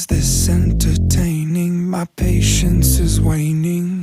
Is this entertaining? My patience is waning.